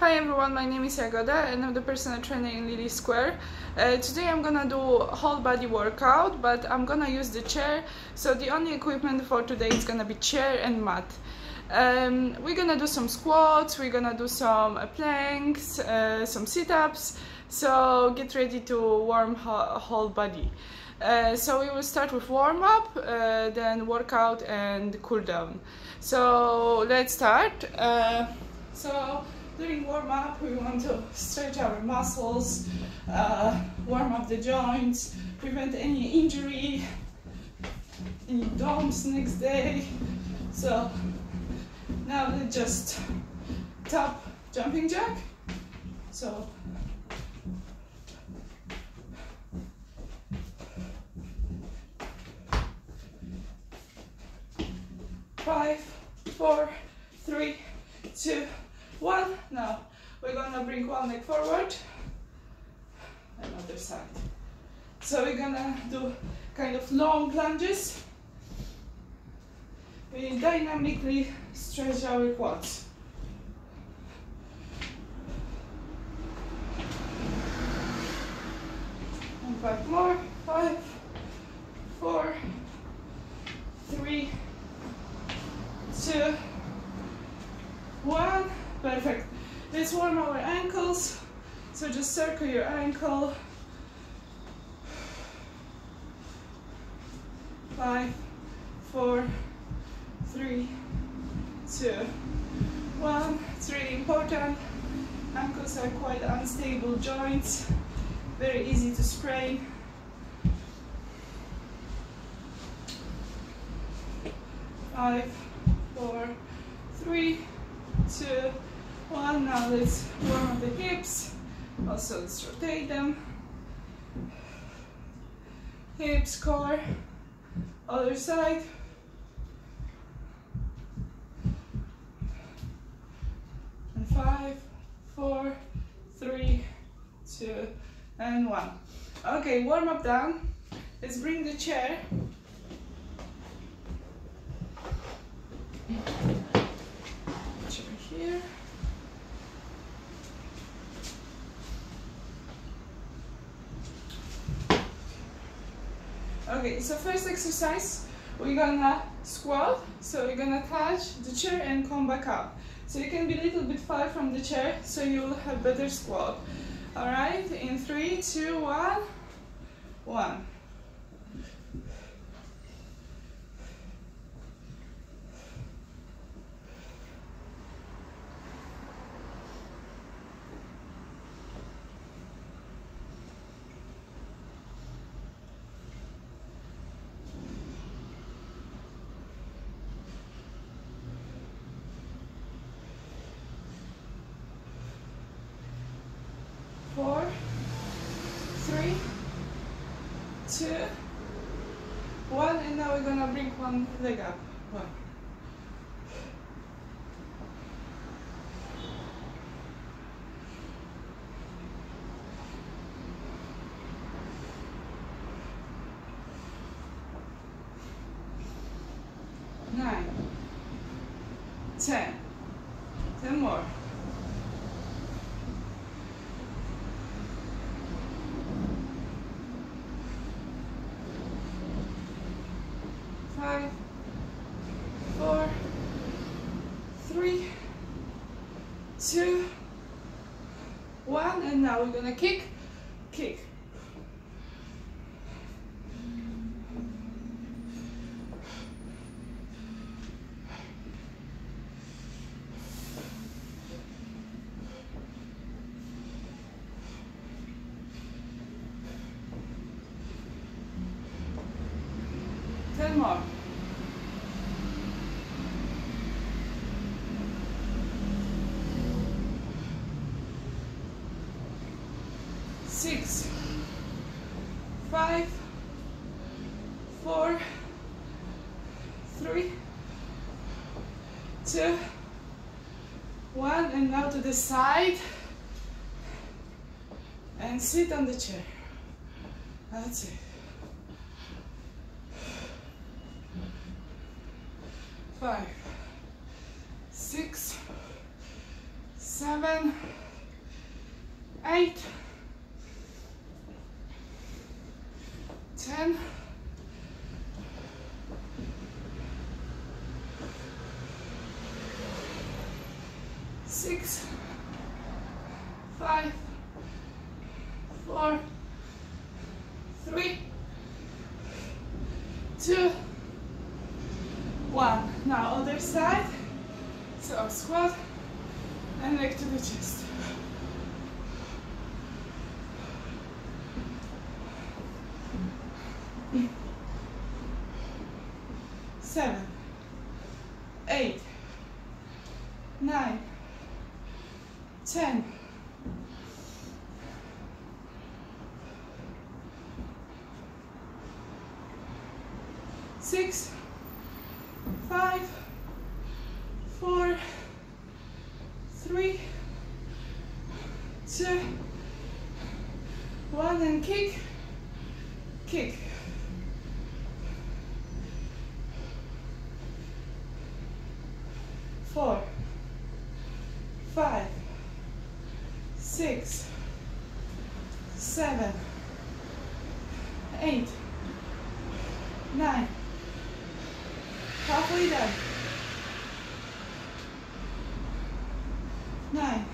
Hi everyone, my name is Jagoda and I'm the personal trainer in Lily Square. Uh, today I'm gonna do whole body workout, but I'm gonna use the chair. So the only equipment for today is gonna be chair and mat. Um, we're gonna do some squats, we're gonna do some uh, planks, uh, some sit-ups. So get ready to warm ho whole body. Uh, so we will start with warm up, uh, then workout and cool down. So let's start. Uh, so during warm up, we want to stretch our muscles, uh, warm up the joints, prevent any injury, any DOMS next day. So now let's just tap jumping jack. So five, four, three, two, one. Now we're gonna bring one leg forward, another side. So we're gonna do kind of long lunges. We dynamically stretch our quads. And five more, five, four, three, two. Perfect. Let's warm our ankles. So just circle your ankle. Five, four, three, two, one. It's really important. Ankles are quite unstable joints, very easy to sprain. Five, four, three, two, one. Now let's warm up the hips. Also, let's rotate them. Hips, core, other side. And five, four, three, two, and one. Okay, warm up down. Let's bring the chair. Chair Okay, so first exercise, we're gonna squat. So you're gonna touch the chair and come back up. So you can be a little bit far from the chair, so you'll have better squat. All right, in three, two, one, one. four, three, two, one, and now we're gonna bring one leg up. One. Nine, ten, ten more. five, four, three, two, one, and now we're gonna kick, kick. Ten more. Six, five, four, three, two, one, and now to the side and sit on the chair. That's it. five, six, seven, eight, ten, six, five, four, three, two, one. Now other side. So squat and leg to the chest. Seven, eight, nine, ten. Six, five, four, three, two, one, and kick, kick. Four, five, six, seven, eight, nine, halfway done. nine,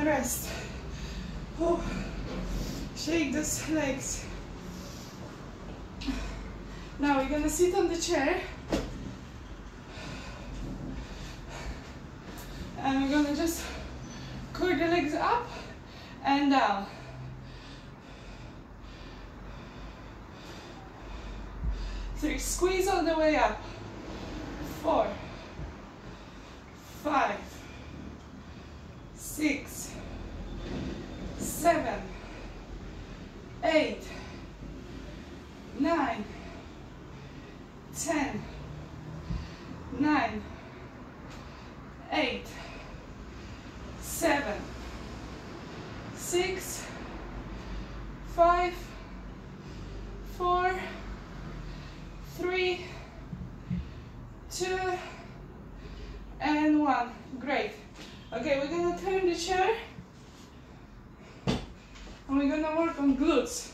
the rest. Oh, shake those legs. Now we're gonna sit on the chair and we're gonna just curl the legs up and down. Three, squeeze all the way up. Four, five, six, seven, eight, nine, ten, nine, eight, seven, six, five, four, three, two, and one. Great. Okay, we're gonna turn the chair and we're gonna work on glutes.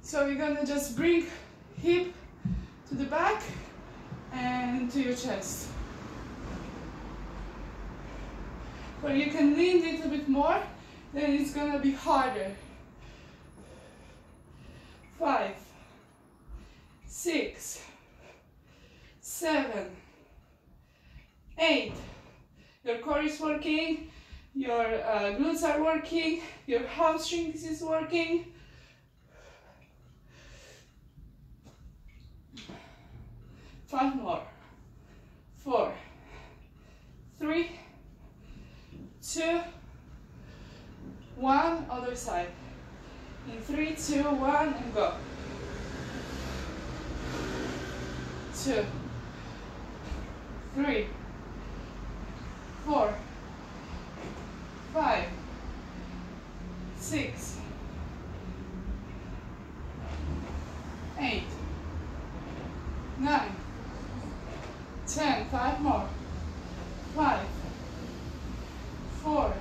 So we're gonna just bring hip to the back and to your chest. But you can lean a little bit more, then it's gonna be harder. Five, six, seven, eight. Your core is working, your uh, glutes are working, your hamstrings is working. Five more. Four, three, two, one. Other side. In three, two, one, and go. Two, three, four, five, six, eight, nine, ten. Five more. Five, four,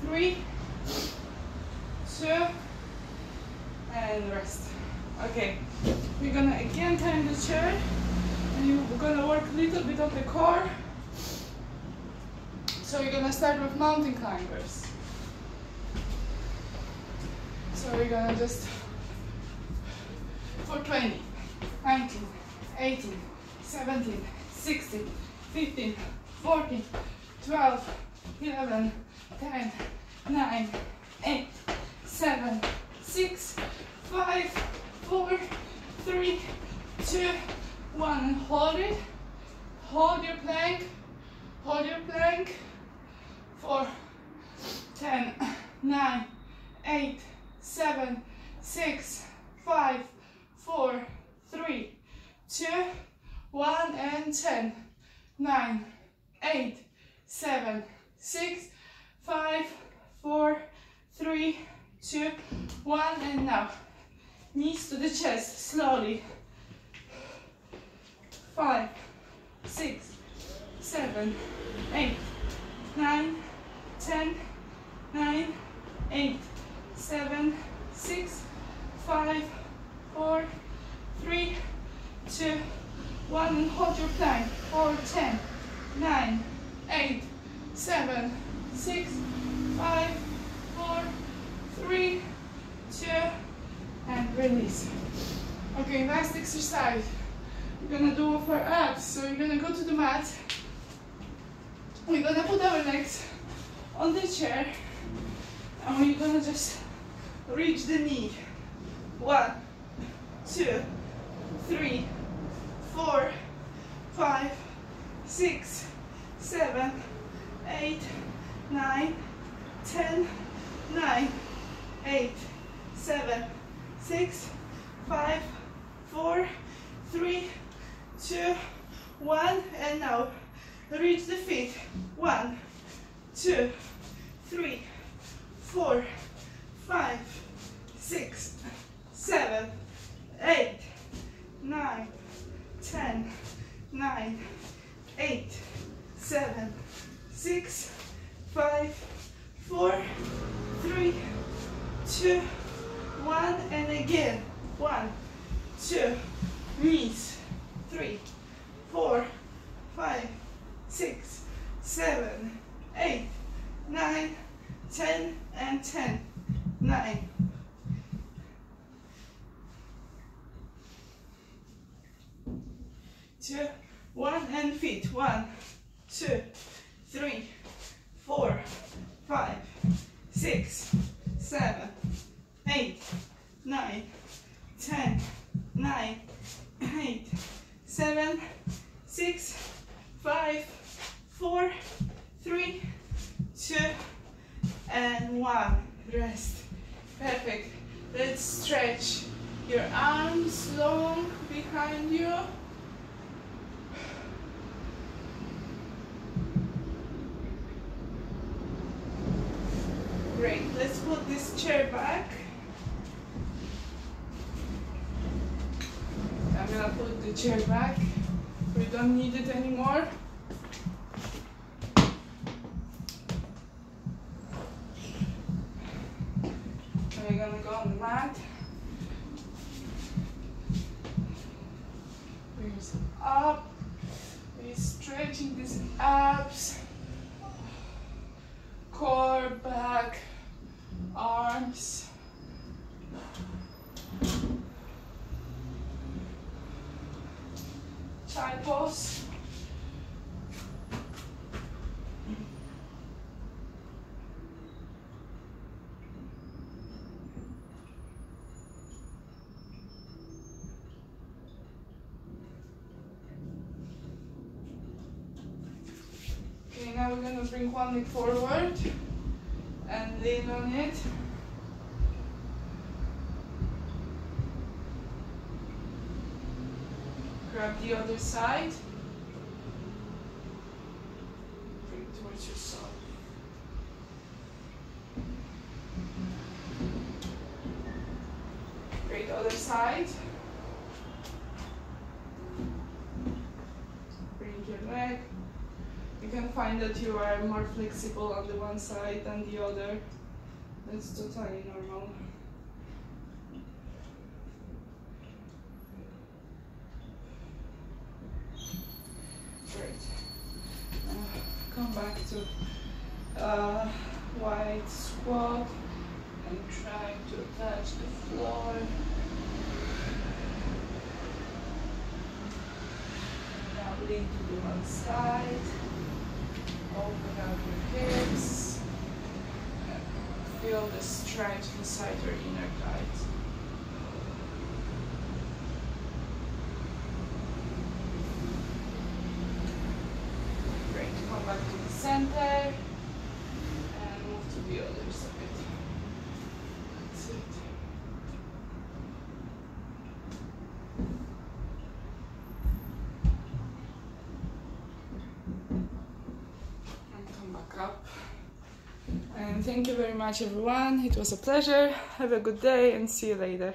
three, two, and rest. Okay, we're gonna again turn the chair. And you're gonna work a little bit of the core. So we're gonna start with mountain climbers. So we're gonna just for 20, 19, 18, 17, 16, 15, 14, 12, 11, 10, 9, 8, 7, 6, 5, 4, 3, 2, 1. Hold it. Hold your plank. Hold your plank. 4, 10, 9, 8, 7, 6, 5, 4, 3, 2, 1, and 10, 9, 8, 7, 6, 5, 4, 3, 2, 1, and now knees to the chest slowly. 5, 6, 7, 8, 9, 10, 9, 8, 7, 6, 5, 4, 3, 2, 1, and hold your plank. 4, 10, 9, 8, 7, 6, 5, 4, 3, 2, and release. Okay, last exercise. We're gonna do So you're gonna go to the mat. We're gonna put our legs on the chair and we're gonna just reach the knee. One, two, three, four, five, six, seven, eight, nine, ten, nine, eight, seven, six, five, four, three, two, one, and now reach the feet. One, two, three, four, five, six, seven, eight, nine, ten, nine, eight, seven, six, five, four, three, two, one, and again. One, two, knees, three, four, five, six, seven, eight, nine, ten, and ten, nine. Two, one, and feet. One, two, three, four, five, six, seven, eight, nine, ten, nine, eight, seven, six, five, four, three, two, and one. Rest. Perfect. Let's stretch your arms long behind you. Great. Let's put this chair back. I'm gonna put the chair back. We don't need it anymore. And we're up. We're stretching these abs, core, back, arms. Child pose. Okay, now we're gonna bring one leg forward and lean on it. Grab the other side. Bring towards yourself. Great, other side. find that you are more flexible on the one side than the other. That's totally normal. Great. Uh, come back to uh, wide squat and try to touch the floor. Now lean to the one side. Open up your hips. Feel the stretch inside your inner thighs. Great. Come back to the center and move to the other side. That's it. And come back up. And thank you very much, everyone. It was a pleasure. Have a good day and see you later.